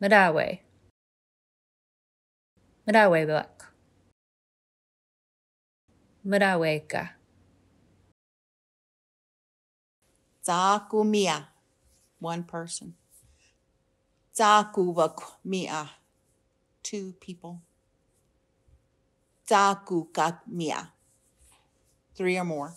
Madawe. Madawe black. Madaweka. Zakumia, one person. Zakuvakmia, two people. Zakukakmia, three or more.